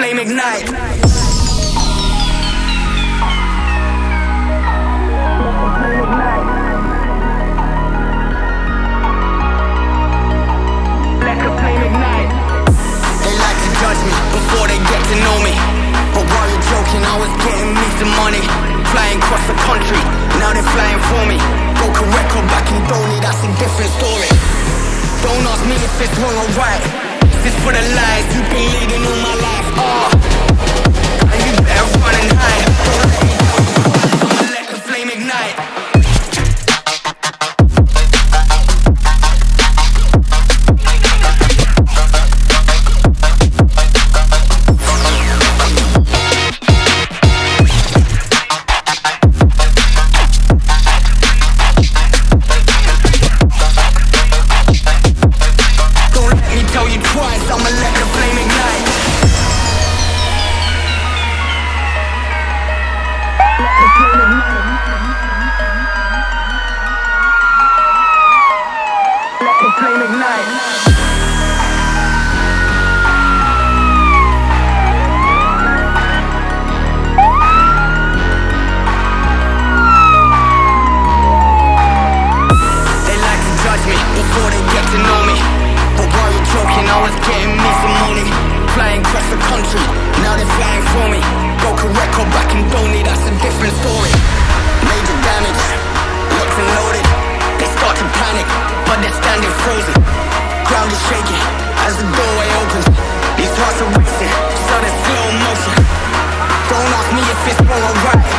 flame ignite. They like to judge me before they get to know me. But you're joking, I was getting money. Flying across the country, now they're flying for me. Record back in that's a different story. Don't ask me if it's wrong or right. This for the lies you've been leading all my life. Ah, Let ignite. They like to judge me before they get to know me. But while you're joking, I was getting me frozen. Ground is shaking as the doorway opens. These hearts are racing, sudden slow motion. Don't ask me if it's wrong or.